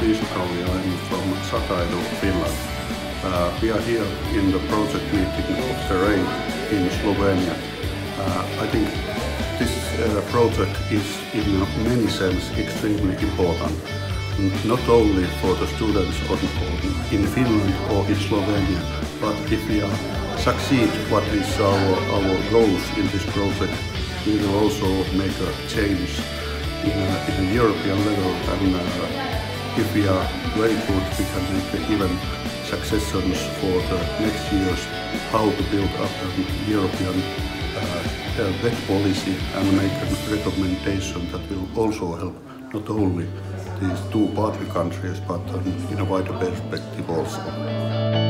Liisa Kalli. I'm from Sataedu, Finland. Uh, we are here in the project meeting of Terrain in Slovenia. Uh, I think this uh, project is in many sense extremely important, not only for the students on, in Finland or in Slovenia, but if we are succeed what is our, our goals in this project, we will also make a change in a, in a European level and uh, if we are very good we can make even successions for the next years how to build up a European uh, uh, policy and make a recommendation that will also help not only these two partner countries but um, in a wider perspective also.